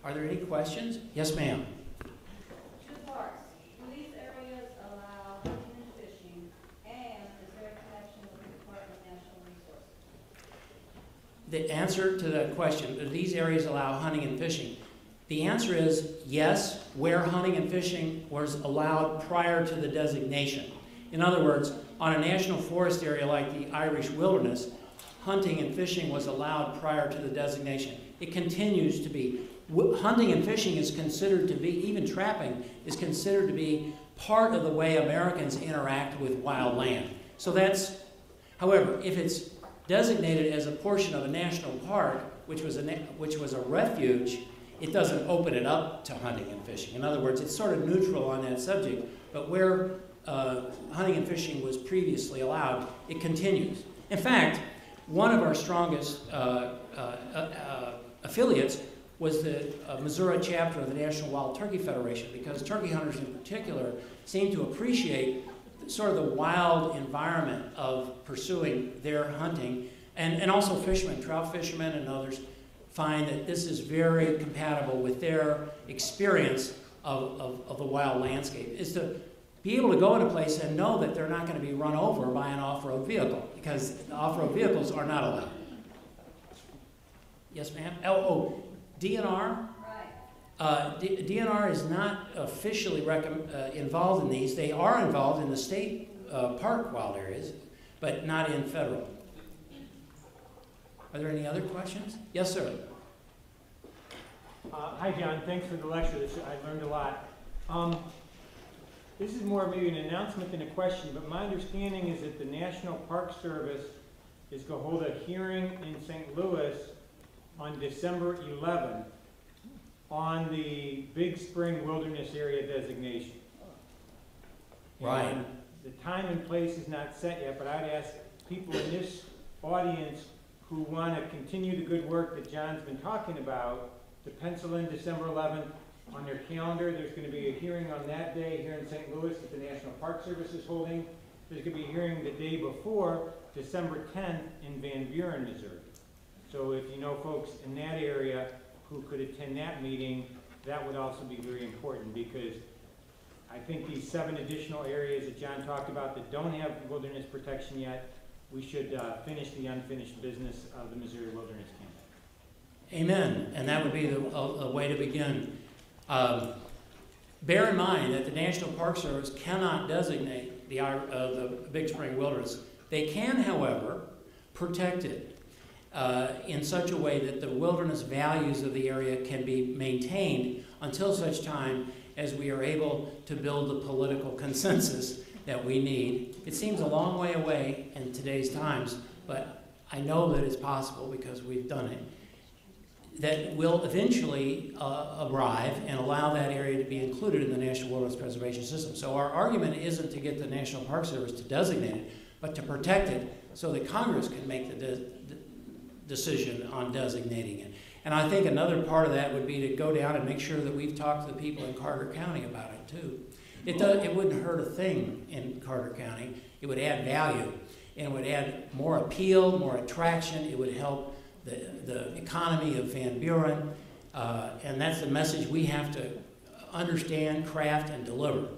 are there any questions? Yes, ma'am. Two parts. Do these areas allow hunting and fishing, and is there connection with the Department of Natural Resources? The answer to that question, do these areas allow hunting and fishing? The answer is yes, where hunting and fishing was allowed prior to the designation. In other words, on a national forest area like the Irish Wilderness, hunting and fishing was allowed prior to the designation. It continues to be. Hunting and fishing is considered to be, even trapping, is considered to be part of the way Americans interact with wild land. So that's, however, if it's designated as a portion of a national park, which was a, which was a refuge, it doesn't open it up to hunting and fishing. In other words, it's sort of neutral on that subject. But where uh, hunting and fishing was previously allowed, it continues. In fact, one of our strongest uh, uh, uh, affiliates was the uh, Missouri chapter of the National Wild Turkey Federation, because turkey hunters in particular seem to appreciate sort of the wild environment of pursuing their hunting, and, and also fishermen, trout fishermen and others, find that this is very compatible with their experience of, of, of the wild landscape, is to be able to go in a place and know that they're not going to be run over by an off-road vehicle, because off-road vehicles are not allowed. Yes, ma'am? Oh, oh, DNR, Right. uh, D- DNR is not officially recomm- uh, involved in these. They are involved in the state uh, park wild areas, but not in federal. Are there any other questions? Yes, sir. Uh, Hi, John, thanks for the lecture, I learned a lot. Um, This is more maybe an announcement than a question, but my understanding is that the National Park Service is going to hold a hearing in St. Louis on December 11th on the Big Spring Wilderness Area designation. Right. And The time and place is not set yet, but I'd ask people in this audience who want to continue the good work that John's been talking about to pencil in December 11th on their calendar. There's going to be a hearing on that day here in St. Louis that the National Park Service is holding. There's going to be a hearing the day before, December 10th, in Van Buren, Missouri. So if you know folks in that area who could attend that meeting, that would also be very important because I think these seven additional areas that John talked about that don't have wilderness protection yet, we should uh, finish the unfinished business of the Missouri Wilderness Campaign. Amen, and that would be the, a, a way to begin. Um, bear in mind that the National Park Service cannot designate the, uh, the Big Spring Wilderness. They can, however, protect it uh, in such a way that the wilderness values of the area can be maintained until such time as we are able to build the political (laughs) consensus that we need. It seems a long way away in today's times, but I know that it's possible because we've done it that will eventually uh, arrive and allow that area to be included in the National Wilderness Preservation System. So our argument isn't to get the National Park Service to designate it, but to protect it so that Congress can make the de- de- decision on designating it. And I think another part of that would be to go down and make sure that we've talked to the people in Carter County about it too. It does, it wouldn't hurt a thing in Carter County. It would add value and it would add more appeal, more attraction. It would help the, the economy of Van Buren. Uh, and that's the message we have to understand, craft, and deliver.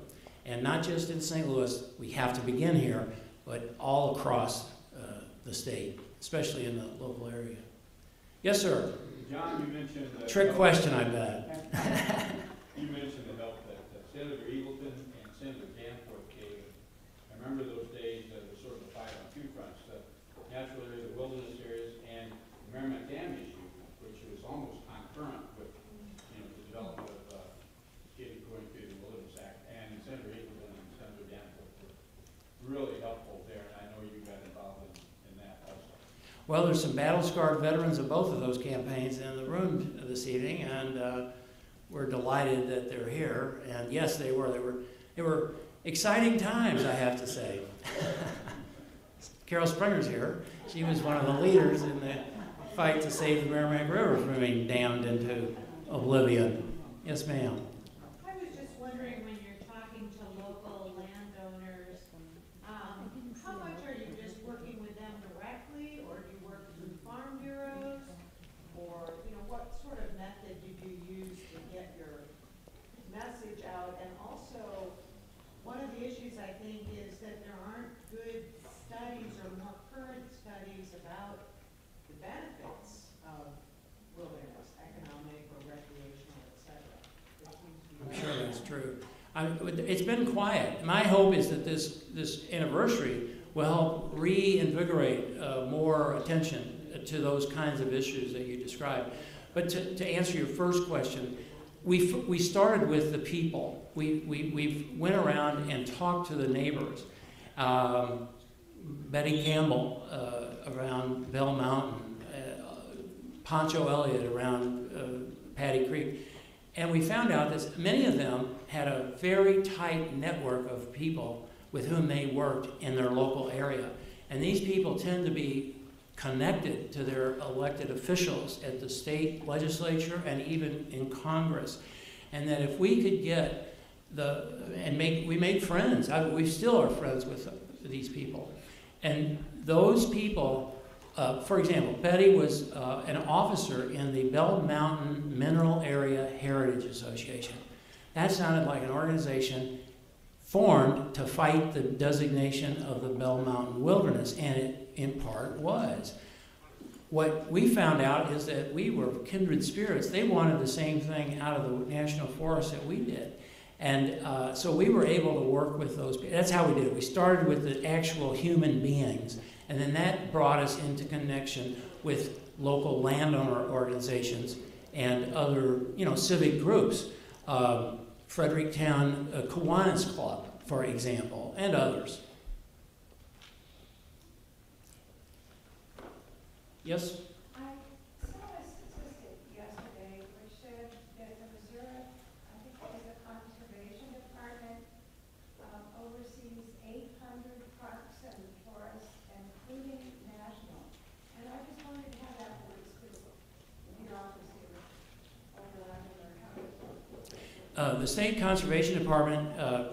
And not just in St. Louis, we have to begin here, but all across uh, the state, especially in the local area. Yes, sir. John, you mentioned. the Trick question, I bet. (laughs) (laughs) You mentioned the help that that Senator Eagleton and Senator Danforth gave. I remember those days, uh, there was sort of a fight on two fronts, the natural areas, the wilderness areas, and the Meramec Dam issue, which was almost concurrent with, you know, the development of, uh, getting, going through the Wilderness Act. And Senator Eagleton and Senator Danforth were really helpful there, and I know you got involved in, in that also. Well, there's some battle-scarred veterans of both of those campaigns in the room this evening, and uh, we're delighted that they're here. And yes, they were. They were. They were exciting times, I have to say. (laughs) Carol Springer's here. She was one of the leaders in the fight to save the Meramec River from being dammed into oblivion. Yes, ma'am. I was just wondering, when you're talking to local landowners, um, how much are you just working with them directly, or do you work through farm bureaus? Or, you know, what sort of method do you use to get your message out? And also, one of the issues, I think, is that there aren't good studies or more current studies about the benefits of wilderness, economic or recreational, et cetera. There seems to be I'm sure that's true. I, it's been quiet. My hope is that this, this anniversary will help reinvigorate uh, more attention to those kinds of issues that you described. But to, to answer your first question, we, we started with the people. We, we, we went around and talked to the neighbors. Um, Betty Campbell uh, around Bell Mountain, uh, Poncho Elliott around uh, Paddy Creek. And we found out that many of them had a very tight network of people with whom they worked in their local area. And these people tend to be connected to their elected officials at the state legislature and even in Congress. And that if we could get the, and make, we made friends, I, we still are friends with these people. And those people, uh, for example, Betty was uh, an officer in the Bell Mountain Mineral Area Heritage Association. That sounded like an organization formed to fight the designation of the Bell Mountain Wilderness, and it in part was. What we found out is that we were kindred spirits. They wanted the same thing out of the national forest that we did. And uh, so we were able to work with those. That's how we did it. We started with the actual human beings, and then that brought us into connection with local landowner organizations and other, you know, civic groups. Um, Fredericktown uh, Kiwanis Club, for example, and others. Yes? I saw a statistic yesterday which said that the Missouri, I think it is the Conservation Department, um, oversees eight hundred parks and forests, including national. And I just wondered how that works, because your office here overlapping or how it works. Uh, the State Conservation Department uh,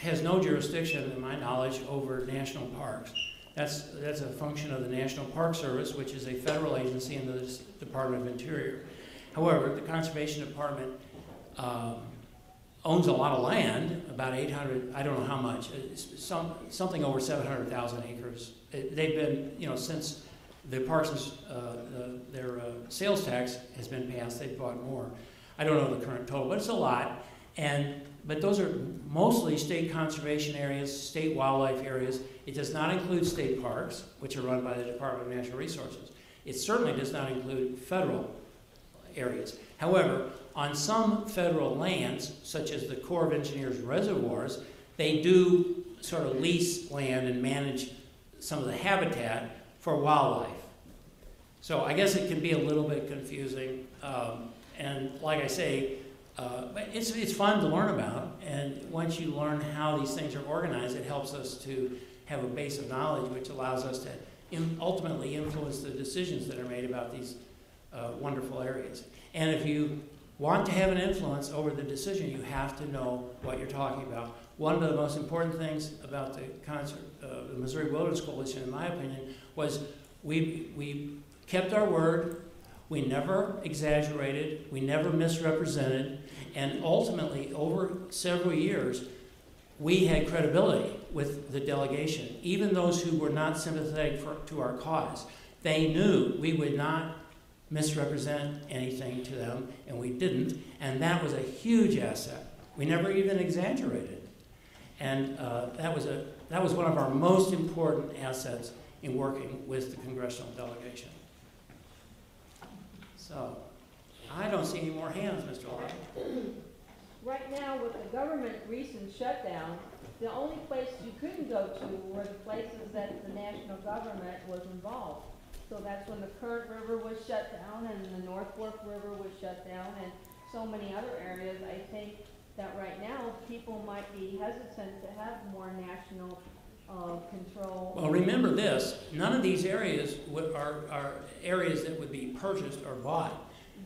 has no jurisdiction, in my knowledge, over national parks. That's, that's a function of the National Park Service, which is a federal agency in the Department of Interior. However, the Conservation Department um, owns a lot of land, about 800, I don't know how much, some, something over 700,000 acres. It- They've been, you know, since the Parsons, uh, the- their uh, sales tax has been passed, they've bought more. I don't know the current total, but it's a lot. And, but those are mostly state conservation areas, state wildlife areas. It does not include state parks, which are run by the Department of Natural Resources. It certainly does not include federal areas. However, on some federal lands, such as the Corps of Engineers reservoirs, they do sort of lease land and manage some of the habitat for wildlife. So I guess it can be a little bit confusing. Um, and like I say, uh, it's, it's fun to learn about. And once you learn how these things are organized, it helps us to have a base of knowledge which allows us to in, ultimately influence the decisions that are made about these uh, wonderful areas. And if you want to have an influence over the decision, you have to know what you're talking about. One of the most important things about the concert, uh, the Missouri Wilderness Coalition, in my opinion, was we, we kept our word, we never exaggerated, we never misrepresented, and ultimately, over several years, we had credibility with the delegation. Even those who were not sympathetic for, to our cause, they knew we would not misrepresent anything to them, and we didn't. And that was a huge asset. We never even exaggerated. And uh, that, was a, that was one of our most important assets in working with the congressional delegation. So, I don't see any more hands, Mr. Lott. (clears throat) Right now, with the government recent shutdown, the only places you couldn't go to were the places that the national government was involved. So that's when the Current River was shut down and the North Fork River was shut down and so many other areas. I think that right now, people might be hesitant to have more national, uh, control. Well, remember this, none of these areas are, are areas that would be purchased or bought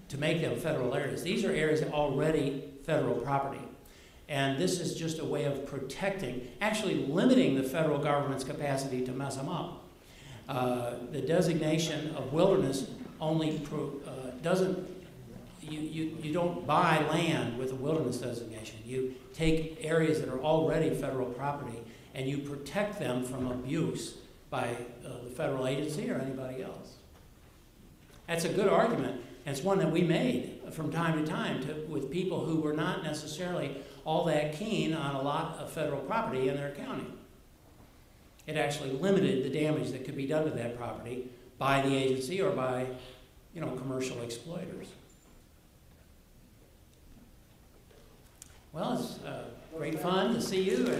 to make them federal areas. These are areas already federal property. And this is just a way of protecting, actually limiting the federal government's capacity to mess them up. Uh, the designation of wilderness only pro, uh, doesn't, you, you, you don't buy land with a wilderness designation. You take areas that are already federal property and you protect them from abuse by uh, the federal agency or anybody else. That's a good argument, and it's one that we made from time to time to, with people who were not necessarily all that keen on a lot of federal property in their county. It actually limited the damage that could be done to that property by the agency or by, you know, commercial exploiters. Well, it's uh, Great fun to see you.